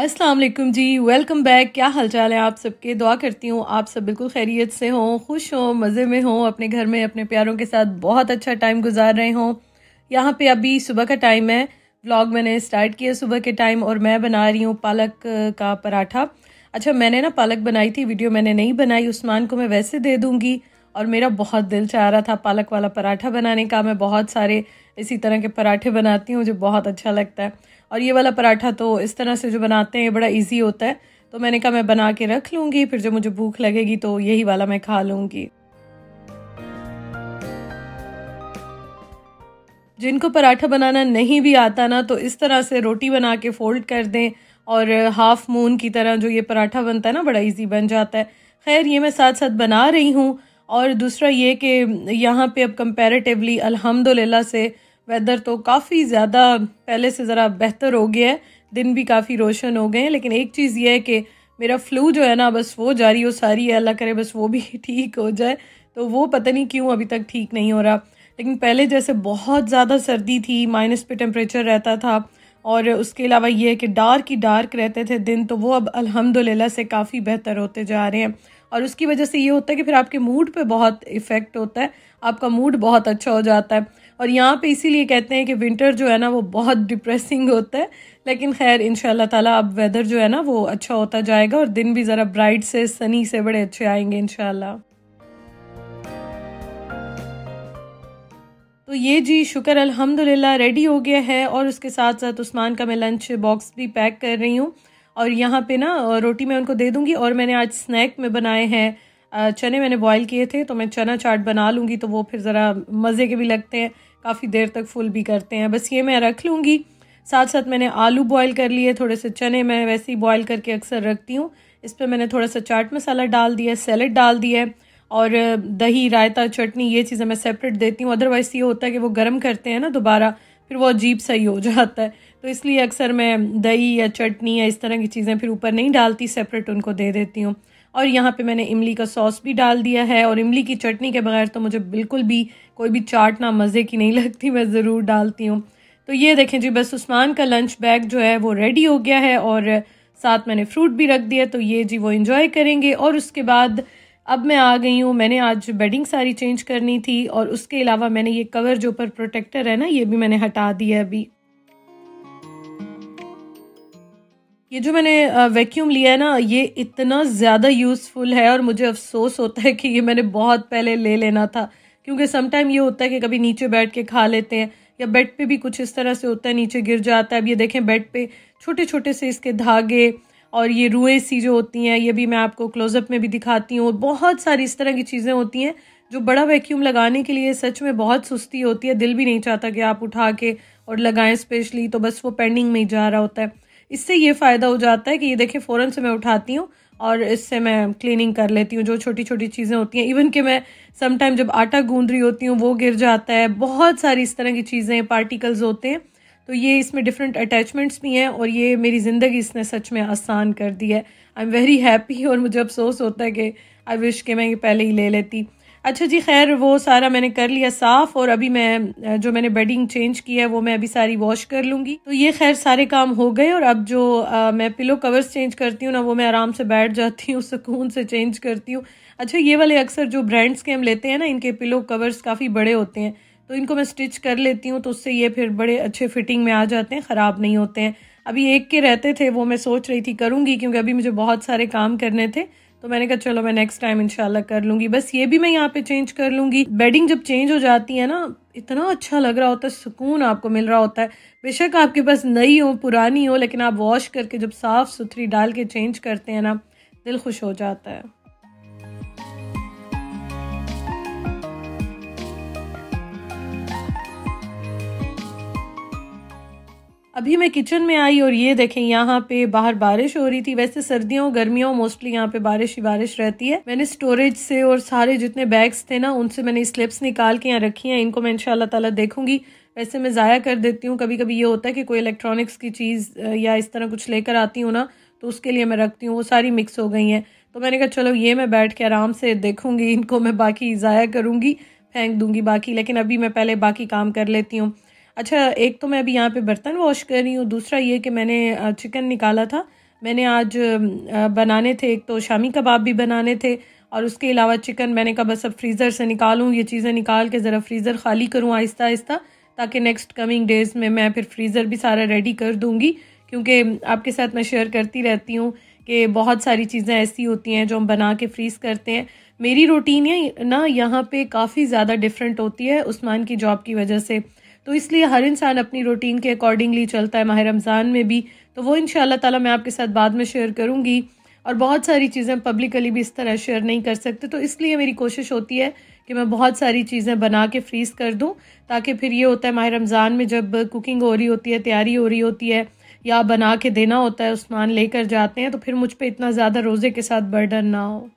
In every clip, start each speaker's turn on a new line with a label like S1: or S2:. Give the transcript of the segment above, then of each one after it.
S1: अस्सलाम वालेकुम जी welcome back क्या हालचाल है आप सबके? दुआ करती हूँ, आप सब बिल्कुल खैरियत से हों, खुश हों, मज़े में हों, अपने घर में, अपने प्यारों के साथ बहुत अच्छा टाइम गुजार रहे हों। यहाँ पे अभी सुबह का टाइम है व्लॉग मैंने स्टार्ट किया सुबह के टाइम और मैं बना रही हूँ पालक का पराठा। अच्छा मैंने ना पालक बनाई थी वीडियो मैंने नहीं बनाई, उस्मान को मैं वैसे दे दूँगी। और मेरा बहुत दिल चाह रहा था पालक वाला पराठा बनाने का, मैं बहुत सारे इसी तरह के पराठे बनाती हूँ, जो बहुत अच्छा लगता है। और ये वाला पराठा तो इस तरह से जो बनाते हैं, ये बड़ा इजी होता है। तो मैंने कहा मैं बना के रख लूँगी, फिर जब मुझे भूख लगेगी तो यही वाला मैं खा लूँगी। जिनको पराठा बनाना नहीं भी आता ना तो इस तरह से रोटी बना के फोल्ड कर दें और हाफ़ मून की तरह जो ये पराठा बनता है ना, बड़ा इजी बन जाता है। खैर, ये मैं साथ साथ बना रही हूँ। और दूसरा ये कि यहाँ पे अब कंपैरेटिवली अल्हम्दुलिल्लाह से वेदर तो काफ़ी ज़्यादा पहले से ज़रा बेहतर हो गया है। दिन भी काफ़ी रोशन हो गए हैं, लेकिन एक चीज़ ये है कि मेरा फ्लू जो है ना, बस वो जारी हो सारी है अल्लाह करे बस वो भी ठीक हो जाए तो वो पता नहीं क्यों अभी तक ठीक नहीं हो रहा। लेकिन पहले जैसे बहुत ज़्यादा सर्दी थी, माइनस पे टेम्परेचर रहता था, और उसके अलावा ये है कि डार्क ही डार्क रहते थे दिन तो वो अब अल्हम्दुलिल्लाह से काफ़ी बेहतर होते जा रहे हैं। और उसकी वजह से ये होता है कि फिर आपके मूड पे बहुत इफ़ेक्ट होता है, आपका मूड बहुत अच्छा हो जाता है। और यहाँ पे इसीलिए कहते हैं कि विंटर जो है ना वो बहुत डिप्रेसिंग होता है। लेकिन खैर इन ताला अब वेदर जो है ना वो अच्छा होता जाएगा और दिन भी ज़रा ब्राइट से सनी से बड़े अच्छे आएँगे इन तो ये जी, शुक्र अल्हम्दुलिल्लाह रेडी हो गया है और उसके साथ साथ उस्मान का मैं लंच बॉक्स भी पैक कर रही हूँ। और यहाँ पे ना रोटी मैं उनको दे दूँगी और मैंने आज स्नैक में बनाए हैं चने मैंने बॉईल किए थे तो मैं चना चाट बना लूँगी तो वो फिर ज़रा मज़े के भी लगते हैं। काफ़ी देर तक फुल भी करते हैं। बस ये मैं रख लूँगी। साथ साथ मैंने आलू बॉईल कर लिए, थोड़े से चने मैं वैसे ही बॉईल करके अक्सर रखती हूँ। इस पर मैंने थोड़ा सा चाट मसाला डाल दिया सैलड डाल दिया और दही, रायता, चटनी, ये चीज़ें मैं सेपरेट देती हूँ। अदरवाइज़ ये होता है कि वो गर्म करते हैं ना दोबारा, फिर वो अजीब सही हो जाता है। तो इसलिए अक्सर मैं दही या चटनी या इस तरह की चीज़ें फिर ऊपर नहीं डालती सेपरेट उनको दे देती हूँ। और यहाँ पे मैंने इमली का सॉस भी डाल दिया है और इमली की चटनी के बगैर तो मुझे बिल्कुल भी कोई भी चाट ना मज़े की नहीं लगती, मैं ज़रूर डालती हूँ। तो ये देखें जी, बस उस्मान का लंच बैग जो है वो रेडी हो गया है और साथ मैंने फ्रूट भी रख दिया तो ये जी वो इन्जॉय करेंगे। और उसके बाद अब मैं आ गई हूँ, मैंने आज बेडिंग सारी चेंज करनी थी और उसके अलावा मैंने ये कवर जो ऊपर प्रोटेक्टर है ना, ये भी मैंने हटा दिया अभी। ये जो मैंने वैक्यूम लिया है ना, ये इतना ज़्यादा यूज़फुल है और मुझे अफसोस होता है कि ये मैंने बहुत पहले ले लेना था। क्योंकि समटाइम ये होता है कि कभी नीचे बैठ के खा लेते हैं, या बेड पे भी कुछ इस तरह से होता है, नीचे गिर जाता है। अब ये देखें बेड पे छोटे छोटे से इसके धागे और ये रुए सी जो होती हैं, ये भी मैं आपको क्लोज़अप में भी दिखाती हूँ। बहुत सारी इस तरह की चीज़ें होती हैं, जो बड़ा वैक्यूम लगाने के लिए सच में बहुत सुस्ती होती है। दिल भी नहीं चाहता कि आप उठा के और लगाएँ स्पेशली तो बस वो पेंडिंग में ही जा रहा होता है। इससे ये फ़ायदा हो जाता है कि ये देखिए, फ़ौरन से मैं उठाती हूँ और इससे मैं क्लीनिंग कर लेती हूँ, जो छोटी छोटी चीज़ें होती हैं। इवन कि मैं समटाइम जब आटा गूंद रही होती हूँ, वो गिर जाता है। बहुत सारी इस तरह की चीज़ें पार्टिकल्स होते हैं। तो ये इसमें डिफरेंट अटैचमेंट्स भी हैं और ये मेरी ज़िंदगी इसने सच में आसान कर दी है। आई एम वेरी हैप्पी और मुझे अफसोस होता है कि आई विश कि मैं ये पहले ही ले लेती। अच्छा जी खैर वो सारा मैंने कर लिया साफ़ और अभी मैं जो मैंने बेडिंग चेंज की है वो मैं अभी सारी वॉश कर लूँगी। तो ये खैर सारे काम हो गए और अब जो आ, मैं पिलो कवर्स चेंज करती हूँ ना वो मैं आराम से बैठ जाती हूँ सुकून से चेंज करती हूँ। अच्छा ये वाले अक्सर जो ब्रांड्स के हम लेते हैं ना इनके पिलो कवर्स काफ़ी बड़े होते हैं। तो इनको मैं स्टिच कर लेती हूँ तो उससे ये फिर बड़े अच्छे फिटिंग में आ जाते हैं ख़राब नहीं होते हैं। अभी एक के रहते थे वो मैं सोच रही थी करूँगी क्योंकि अभी मुझे बहुत सारे काम करने थे। तो मैंने कहा, चलो, मैं नेक्स्ट टाइम इंशाल्लाह कर लूँगी। बस ये भी मैं यहाँ पे चेंज कर लूँगी। बेडिंग जब चेंज हो जाती है ना, इतना अच्छा लग रहा होता है, सुकून आपको मिल रहा होता है। बेशक आपके पास नई हो, पुरानी हो, लेकिन आप वॉश करके जब साफ़ सुथरी डाल के चेंज करते हैं ना, दिल खुश हो जाता है। अभी मैं किचन में आई और ये देखें, यहाँ पे बाहर बारिश हो रही थी। वैसे सर्दियों, गर्मियों मोस्टली यहाँ पे बारिश ही बारिश रहती है। मैंने स्टोरेज से और सारे जितने बैग्स थे ना, उनसे मैंने स्लिप्स निकाल के यहाँ रखी हैं। इनको मैं इनशाला ताला देखूँगी। वैसे मैं ज़ाया कर देती हूँ। कभी कभी ये होता है कि कोई इलेक्ट्रॉनिक्स की चीज़ या इस तरह कुछ लेकर आती हूँ ना तो उसके लिए मैं रखती हूँ। वो सारी मिक्स हो गई हैं। तो मैंने कहा, चलो, ये मैं बैठ के आराम से देखूँगी। इनको मैं बाकी ज़ाया करूँगी, फेंक दूँगी बाकी। लेकिन अभी मैं पहले बाकी काम कर लेती हूँ। अच्छा एक तो मैं अभी यहाँ पे बर्तन वॉश कर रही हूँ, दूसरा ये कि मैंने चिकन निकाला था। मैंने आज बनाने थे, एक तो शामी कबाब भी बनाने थे, और उसके अलावा चिकन मैंने कहा, बस अब फ्रीज़र से निकालूँ, ये चीज़ें निकाल के ज़रा फ्रीज़र खाली करूँ आहिस्ता आहिस्ता, ताकि नेक्स्ट कमिंग डेज़ में मैं फिर फ्रीज़र भी सारा रेडी कर दूँगी। क्योंकि आपके साथ मैं शेयर करती रहती हूँ कि बहुत सारी चीज़ें ऐसी होती हैं जो हम बना के फ्रीज़ करते हैं। मेरी रूटीन है ना यहाँ पे काफ़ी ज़्यादा डिफरेंट होती है, उस्मान की जॉब की वजह से। तो इसलिए हर इंसान अपनी रूटीन के अकॉर्डिंगली चलता है। माह रमज़ान में भी। तो वो इन ताला मैं आपके साथ बाद में शेयर करूँगी। और बहुत सारी चीज़ें पब्लिकली भी इस तरह शेयर नहीं कर सकते। तो इसलिए मेरी कोशिश होती है कि मैं बहुत सारी चीज़ें बना के फ्रीज़ कर दूँ, ताकि फिर ये होता है माह रमज़ान में जब कुकिंग हो रही होती है, तैयारी हो रही होती है, या बना के देना होता है, उस्मान लेकर जाते हैं तो फिर मुझ पर इतना ज़्यादा रोज़े के साथ बर्डन ना हो।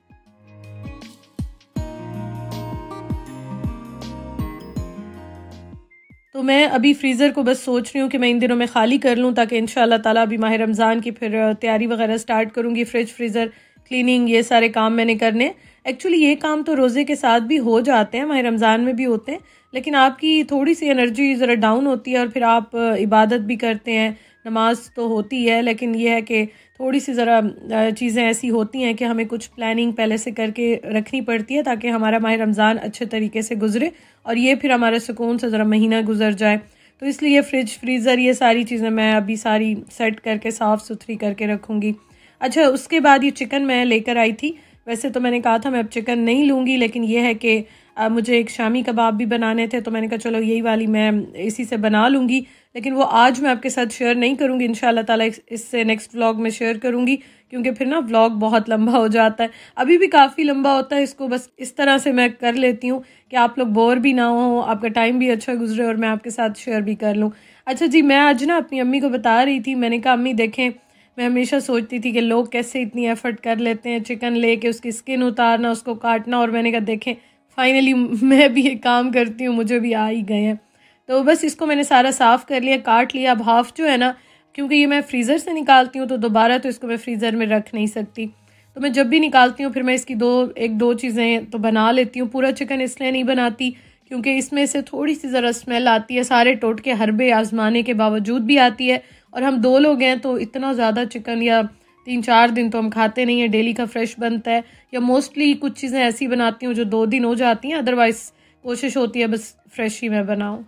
S1: तो मैं अभी फ्रीज़र को बस सोच रही हूँ कि मैं इन दिनों में खाली कर लूँ ताकि इन ताला अभी माह रमज़ान की फिर तैयारी वगैरह स्टार्ट करूँगी फ्रिज फ्रीज़र क्लीनिंग ये सारे काम मैंने करने। एक्चुअली ये काम तो रोज़े के साथ भी हो जाते हैं माह रमज़ान में भी होते हैं, लेकिन आपकी थोड़ी सी एनर्जी ज़रा डाउन होती है और फिर आप इबादत भी करते हैं, नमाज़ तो होती है, लेकिन यह है कि थोड़ी सी ज़रा चीज़ें ऐसी होती हैं कि हमें कुछ प्लानिंग पहले से करके रखनी पड़ती है ताकि हमारा माह रमज़ान अच्छे तरीके से गुजरे और ये फिर हमारे सुकून से ज़रा महीना गुजर जाए। तो इसलिए फ्रिज फ्रीज़र ये सारी चीज़ें मैं अभी सारी सेट करके साफ़ सुथरी करके रखूँगी। अच्छा उसके बाद ये चिकन मैं लेकर आई थी। वैसे तो मैंने कहा था मैं अब चिकन नहीं लूँगी, लेकिन यह है कि मुझे एक शामी कबाब भी बनाने थे तो मैंने कहा चलो यही वाली मैं इसी से बना लूँगी। लेकिन वो आज मैं आपके साथ शेयर नहीं करूँगी। इन ताला इससे नेक्स्ट व्लॉग में शेयर करूँगी, क्योंकि फिर ना व्लॉग बहुत लंबा हो जाता है। अभी भी काफ़ी लंबा होता है इसको, बस इस तरह से मैं कर लेती हूँ कि आप लोग बोर भी ना हो, आपका टाइम भी अच्छा गुजरे और मैं आपके साथ शेयर भी कर लूँ। अच्छा जी, मैं आज ना अपनी अम्मी को बता रही थी, मैंने कहा, अम्मी, देखें, मैं हमेशा सोचती थी कि लोग कैसे इतनी एफर्ट कर लेते हैं चिकन ले के उसकी स्किन उतारना, उसको काटना, और मैंने कहा, देखें फाइनली मैं भी ये काम करती हूँ, मुझे भी आ ही गए हैं। तो बस इसको मैंने सारा साफ़ कर लिया, काट लिया। अब हाफ़ जो है ना, क्योंकि ये मैं फ्रीज़र से निकालती हूँ तो दोबारा तो इसको मैं फ्रीज़र में रख नहीं सकती। तो मैं जब भी निकालती हूँ, फिर मैं इसकी दो, एक दो चीज़ें तो बना लेती हूँ। पूरा चिकन इसलिए नहीं बनाती, क्योंकि इसमें से थोड़ी सी ज़रा स्मेल आती है। सारे टोटके हरबे आजमाने के बावजूद भी आती है। और हम दो लोग हैं तो इतना ज़्यादा चिकन या तीन चार दिन तो हम खाते नहीं हैं। डेली का फ्रेश बनता है। या मोस्टली कुछ चीज़ें ऐसी बनाती हूँ, जो दो दिन हो जाती हैं। अदरवाइज़ कोशिश होती है, बस फ्रेश ही मैं बनाऊँ।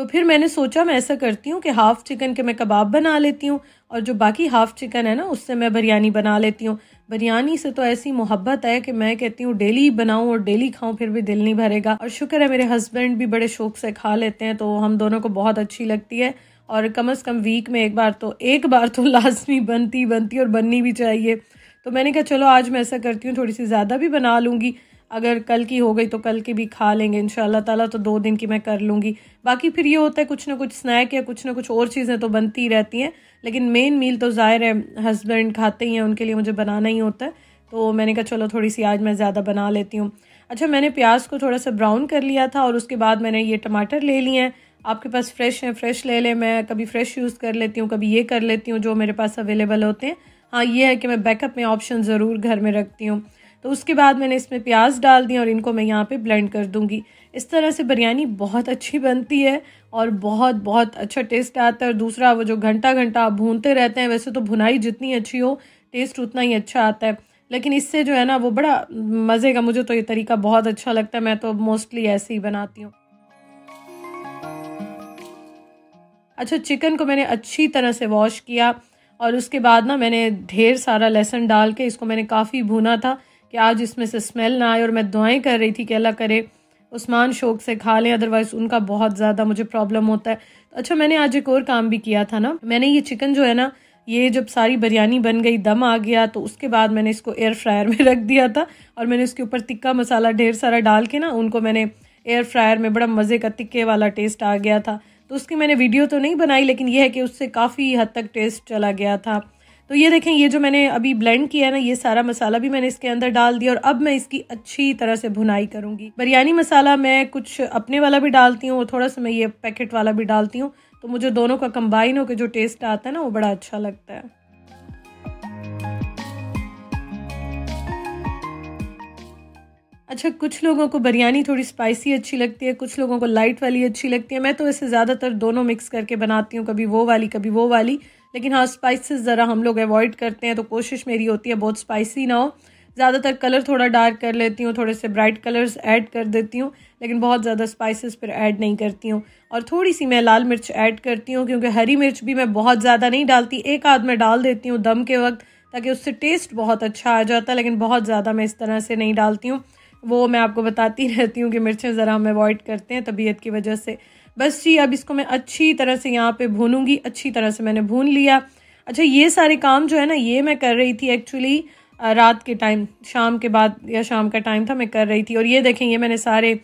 S1: तो फिर मैंने सोचा, मैं ऐसा करती हूँ कि हाफ़ चिकन के मैं कबाब बना लेती हूँ और जो बाकी हाफ़ चिकन है ना, उससे मैं बिरयानी बना लेती हूँ। बिरयानी से तो ऐसी मोहब्बत है कि मैं कहती हूँ, डेली बनाऊँ और डेली खाऊँ, फिर भी दिल नहीं भरेगा। और शुक्र है, मेरे हस्बैंड भी बड़े शौक से खा लेते हैं तो हम दोनों को बहुत अच्छी लगती है। और कम अज़ कम वीक में एक बार तो एक बार तो लाजमी बनती बनती और बननी भी चाहिए। तो मैंने कहा, चलो, आज मैं ऐसा करती हूँ थोड़ी सी ज़्यादा भी बना लूँगी। अगर कल की हो गई तो कल की भी खा लेंगे इन ताला तो दो दिन की मैं कर लूँगी। बाकी फिर ये होता है कुछ ना कुछ स्नैक या कुछ ना कुछ और चीज़ें तो बनती ही रहती हैं, लेकिन मेन मील तो ज़ाहिर है हस्बैंड खाते ही हैं, उनके लिए मुझे बनाना ही होता है। तो मैंने कहा, चलो थोड़ी सी आज मैं ज़्यादा बना लेती हूँ। अच्छा मैंने प्याज को थोड़ा सा ब्राउन कर लिया था और उसके बाद मैंने ये टमाटर ले लिए हैं। आपके पास फ्रेश हैं फ्रेश ले लें, मैं कभी फ्रेश यूज़ कर लेती हूँ, कभी ये कर लेती हूँ, जो मेरे पास अवेलेबल होते हैं। हाँ ये है कि मैं बैकअप में ऑप्शन ज़रूर घर में रखती हूँ। तो उसके बाद मैंने इसमें प्याज डाल दिया और इनको मैं यहाँ पे ब्लेंड कर दूँगी। इस तरह से बिरयानी बहुत अच्छी बनती है और बहुत बहुत अच्छा टेस्ट आता है। और दूसरा, वो जो घंटा घंटा आप भूनते रहते हैं, वैसे तो भुनाई जितनी अच्छी हो टेस्ट उतना ही अच्छा आता है। लेकिन इससे जो है ना, वो बड़ा मज़े का, मुझे तो ये तरीका बहुत अच्छा लगता है। मैं तो मोस्टली ऐसे ही बनाती हूँ। अच्छा चिकन को मैंने अच्छी तरह से वॉश किया और उसके बाद ना मैंने ढेर सारा लहसुन डाल के इसको मैंने काफ़ी भुना था। कि आज इसमें से स्मेल ना आए और मैं दुआएँ कर रही थी कि अल्लाह करे, उस्मान शौक से खा लें अदरवाइज़ उनका बहुत ज़्यादा मुझे प्रॉब्लम होता है। तो अच्छा मैंने आज एक और काम भी किया था ना। मैंने ये चिकन जो है ना, ये जब सारी बिरयानी बन गई, दम आ गया तो उसके बाद मैंने इसको एयर फ्रायर में रख दिया था और मैंने उसके ऊपर तिक्का मसाला ढेर सारा डाल के ना, उनको मैंने एयर फ्रायर में बड़ा मज़े का तिक्के वाला टेस्ट आ गया था। तो उसकी मैंने वीडियो तो नहीं बनाई, लेकिन यह है कि उससे काफ़ी हद तक टेस्ट चला गया था। तो ये देखें, ये जो मैंने अभी ब्लेंड किया है ना, ये सारा मसाला भी मैंने इसके अंदर डाल दिया और अब मैं इसकी अच्छी तरह से भुनाई करूँगी। बिरयानी मसाला मैं कुछ अपने वाला भी डालती हूँ और थोड़ा सा मैं ये पैकेट वाला भी डालती हूँ। तो मुझे दोनों का कंबाइन होकर जो टेस्ट आता है ना, वो बड़ा अच्छा लगता है। अच्छा कुछ लोगों को बिरयानी थोड़ी स्पाइसी अच्छी लगती है, कुछ लोगों को लाइट वाली अच्छी लगती है। मैं तो इसे ज़्यादातर दोनों मिक्स करके बनाती हूँ, कभी वो वाली, कभी वो वाली। लेकिन हाँ स्पाइसेस ज़रा हम लोग अवॉइड करते हैं तो कोशिश मेरी होती है बहुत स्पाइसी ना हो। ज़्यादातर कलर थोड़ा डार्क कर लेती हूँ, थोड़े से ब्राइट कलर्स ऐड कर देती हूँ, लेकिन बहुत ज़्यादा स्पाइसेस फिर ऐड नहीं करती हूँ। और थोड़ी सी मैं लाल मिर्च ऐड करती हूँ, क्योंकि हरी मिर्च भी मैं बहुत ज़्यादा नहीं डालती, एक आध में डाल देती हूँ दम के वक्त, ताकि उससे टेस्ट बहुत अच्छा आ जाता है लेकिन बहुत ज़्यादा मैं इस तरह से नहीं डालती हूँ। वो मैं आपको बताती रहती हूँ कि मिर्चें ज़रा हम अवॉइड करते हैं, तबीयत की वजह से। बस जी अब इसको मैं अच्छी तरह से यहाँ पे भूनूँगी अच्छी तरह से मैंने भून लिया। अच्छा ये सारे काम जो है ना ये मैं कर रही थी एक्चुअली रात के टाइम शाम के बाद या शाम का टाइम था मैं कर रही थी। और ये देखें ये मैंने सारे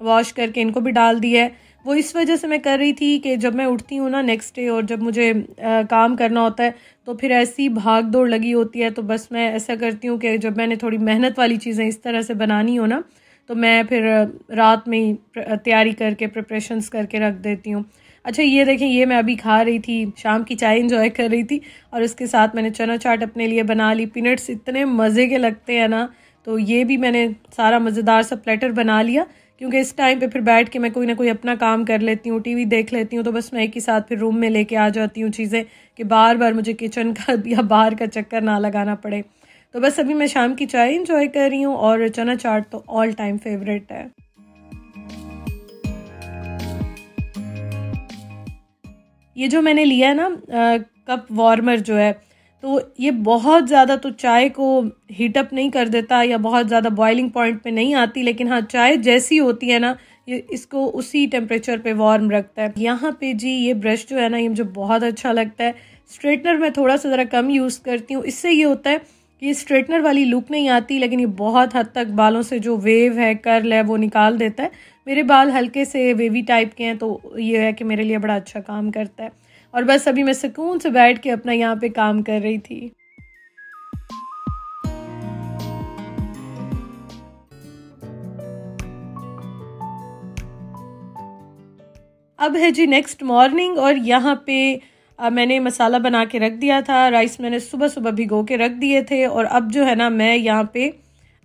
S1: वॉश करके इनको भी डाल दिया है। वो इस वजह से मैं कर रही थी कि जब मैं उठती हूँ ना नेक्स्ट डे और जब मुझे आ, काम करना होता है तो फिर ऐसी भाग दौड़ लगी होती है। तो बस मैं ऐसा करती हूँ कि जब मैंने थोड़ी मेहनत वाली चीज़ें इस तरह से बनानी हो ना तो मैं फिर रात में ही तैयारी करके प्रिपरेशंस करके रख देती हूँ। अच्छा ये देखें, ये मैं अभी खा रही थी, शाम की चाय इंजॉय कर रही थी, और उसके साथ मैंने चना चाट अपने लिए बना ली। पीनट्स इतने मज़े के लगते हैं ना तो ये भी मैंने सारा मज़ेदार सा प्लेटर बना लिया, क्योंकि इस टाइम पे फिर बैठ के मैं कोई ना कोई अपना काम कर लेती हूँ टीवी देख लेती हूँ तो बस मैं एक ही साथ फिर रूम में लेके आ जाती हूँ चीज़ें, कि बार बार मुझे किचन का या बाहर का चक्कर ना लगाना पड़े। तो बस अभी मैं शाम की चाय इंजॉय कर रही हूँ और चना चाट तो ऑल टाइम फेवरेट है। ये जो मैंने लिया है ना कप वार्मर जो है तो ये बहुत ज़्यादा तो चाय को हीटअप नहीं कर देता या बहुत ज़्यादा बॉइलिंग पॉइंट पे नहीं आती, लेकिन हाँ चाय जैसी होती है ना, ये इसको उसी टेम्परेचर पे वार्म रखता है। यहाँ पे जी ये ब्रश जो है ना, ये मुझे बहुत अच्छा लगता है। स्ट्रेटनर मैं थोड़ा सा ज़रा कम यूज़ करती हूँ। इससे ये होता है ये स्ट्रेटनर वाली लुक नहीं आती, लेकिन ये बहुत हद तक बालों से जो वेव है कर्ल है, वो निकाल देता है। मेरे बाल हल्के से वेवी टाइप के हैं तो ये है कि मेरे लिए बड़ा अच्छा काम करता है। और बस अभी मैं सुकून से बैठ के अपना यहाँ पे काम कर रही थी। अब है जी नेक्स्ट मॉर्निंग और यहाँ पे मैंने मसाला बना के रख दिया था। राइस मैंने सुबह सुबह भिगो के रख दिए थे और अब जो है ना, मैं यहाँ पे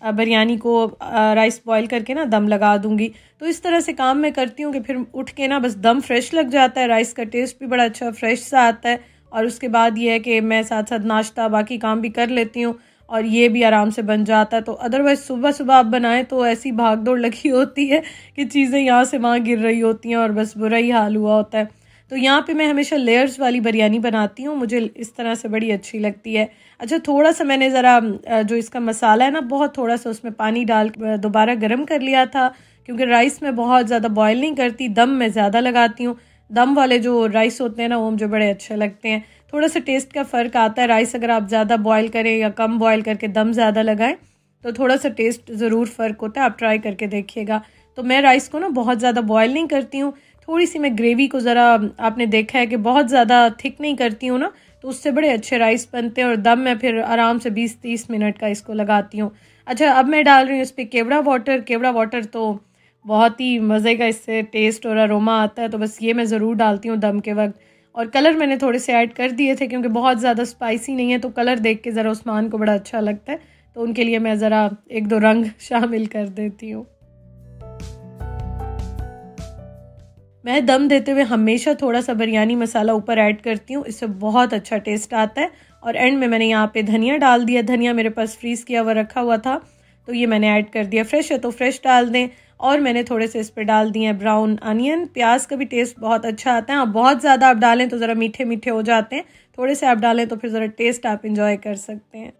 S1: बिरयानी को राइस बॉईल करके ना दम लगा दूँगी। तो इस तरह से काम मैं करती हूँ कि फिर उठ के ना बस दम फ्रेश लग जाता है। राइस का टेस्ट भी बड़ा अच्छा फ्रेश सा आता है और उसके बाद ये है कि मैं साथ साथ नाश्ता, बाकी काम भी कर लेती हूँ और ये भी आराम से बन जाता है। तो अदरवाइज़ सुबह सुबह आप बनाएँ तो ऐसी भाग दौड़ लगी होती है कि चीज़ें यहाँ से वहाँ गिर रही होती हैं और बस बुरा ही हाल हुआ होता है। तो यहाँ पे मैं हमेशा लेयर्स वाली बिरयानी बनाती हूँ, मुझे इस तरह से बड़ी अच्छी लगती है। अच्छा थोड़ा सा मैंने ज़रा जो इसका मसाला है ना, बहुत थोड़ा सा उसमें पानी डाल दोबारा गर्म कर लिया था, क्योंकि राइस में बहुत ज़्यादा बॉयल नहीं करती, दम मैं ज़्यादा लगाती हूँ। दम वाले जो राइस होते हैं ना, वो मुझे बड़े अच्छे लगते हैं। थोड़ा सा टेस्ट का फ़र्क आता है राइस अगर आप ज़्यादा बॉयल करें या कम बॉयल करके दम ज़्यादा लगाएँ तो थोड़ा सा टेस्ट ज़रूर फ़र्क होता है, आप ट्राई करके देखिएगा। तो मैं राइस को ना बहुत ज़्यादा बॉयल नहीं करती हूँ थोड़ी सी मैं ग्रेवी को ज़रा, आपने देखा है कि बहुत ज़्यादा थिक नहीं करती हूँ ना तो उससे बड़े अच्छे राइस बनते हैं और दम मैं फिर आराम से 20-30 मिनट का इसको लगाती हूँ। अच्छा अब मैं डाल रही हूँ इस पर केवड़ा वाटर केवड़ा वाटर तो बहुत ही मज़े का इससे टेस्ट और अरोमा आता है तो बस ये मैं ज़रूर डालती हूँ दम के वक्त। और कलर मैंने थोड़े से ऐड कर दिए थे क्योंकि बहुत ज़्यादा स्पाइसी नहीं है तो कलर देख के ज़रा उस्मान को बड़ा अच्छा लगता है तो उनके लिए मैं ज़रा एक दो रंग शामिल कर देती हूँ। मैं दम देते हुए हमेशा थोड़ा सा बिरयानी मसाला ऊपर ऐड करती हूँ। इससे बहुत अच्छा टेस्ट आता है। और एंड में मैंने यहाँ पे धनिया डाल दिया। धनिया मेरे पास फ्रीज़ किया हुआ रखा हुआ था। तो ये मैंने ऐड कर दिया। फ्रेश है तो फ्रेश डाल दें। और मैंने थोड़े से इस पर डाल दिए ब्राउन अनियन प्याज का भी टेस्ट बहुत अच्छा आता है। आप बहुत ज़्यादा आप डालें तो ज़रा मीठे मीठे हो जाते हैं। थोड़े से आप डालें तो फिर ज़रा टेस्ट आप इंजॉय कर सकते हैं।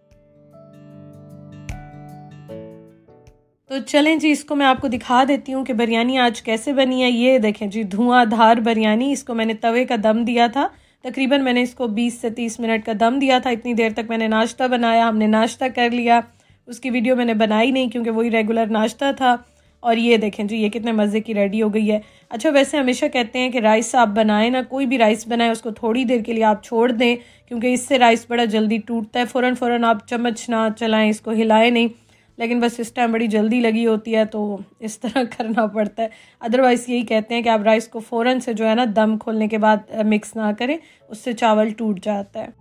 S1: तो चलें जी, इसको मैं आपको दिखा देती हूँ कि बिरयानी आज कैसे बनी है। ये देखें जी, धुआंधार बिरयानी, इसको मैंने तवे का दम दिया था। तकरीबन मैंने इसको 20 से 30 मिनट का दम दिया था। इतनी देर तक मैंने नाश्ता बनाया, हमने नाश्ता कर लिया। उसकी वीडियो मैंने बनाई नहीं क्योंकि वही रेगुलर नाश्ता था। और ये देखें जी, ये कितने मज़े की रेडी हो गई है। अच्छा वैसे हमेशा कहते हैं कि राइस आप बनाएँ ना, कोई भी राइस बनाएँ, उसको थोड़ी देर के लिए आप छोड़ दें, क्योंकि इससे राइस बड़ा जल्दी टूटता है। फ़ौरन फ़ौरन आप चम्मच ना चलाएँ, इसको हिलाएँ नहीं। लेकिन बस इस टाइम बड़ी जल्दी लगी होती है तो इस तरह करना पड़ता है। अदरवाइज़ यही कहते हैं कि आप राइस को फ़ौरन से जो है ना, दम खोलने के बाद मिक्स ना करें, उससे चावल टूट जाता है।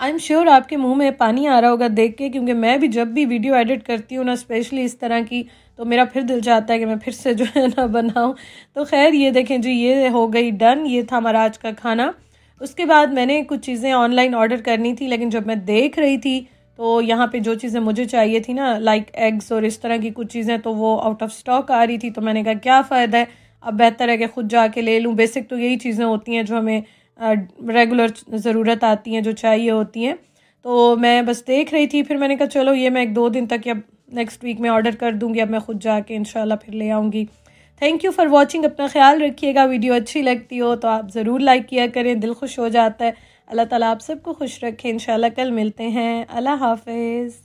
S1: आई एम श्योर आपके मुँह में पानी आ रहा होगा देख के, क्योंकि मैं भी जब भी वीडियो एडिट करती हूँ ना स्पेशली इस तरह की तो मेरा फिर दिल चाहता है कि मैं फिर से जो है ना बनाऊँ। तो खैर, ये देखें जी, ये हो गई डन ये था हमारा आज का खाना। उसके बाद मैंने कुछ चीज़ें ऑनलाइन ऑर्डर करनी थी, लेकिन जब मैं देख रही थी तो यहाँ पे जो चीज़ें मुझे चाहिए थी ना लाइक एग्स और इस तरह की कुछ चीज़ें तो वो आउट ऑफ़ स्टॉक आ रही थी तो मैंने कहा, क्या फ़ायदा है? अब बेहतर है कि ख़ुद जाके ले लूँ। बेसिक तो यही चीज़ें होती हैं जो हमें रेगुलर ज़रूरत आती हैं, जो चाहिए होती हैं। तो मैं बस देख रही थी, फिर मैंने कहा, चलो, ये मैं एक दो दिन तक या नेक्स्ट वीक में ऑर्डर कर दूँगी, अब मैं ख़ुद जाके इन फिर ले आऊँगी। थैंक यू फॉर वॉचिंग अपना ख्याल रखिएगा। वीडियो अच्छी लगती हो तो आप ज़रूर लाइक किया करें। दिल खुश हो जाता है। अल्लाह ताला आप सबको खुश रखें। इन कल मिलते हैं। अल्लाह हाफिज़।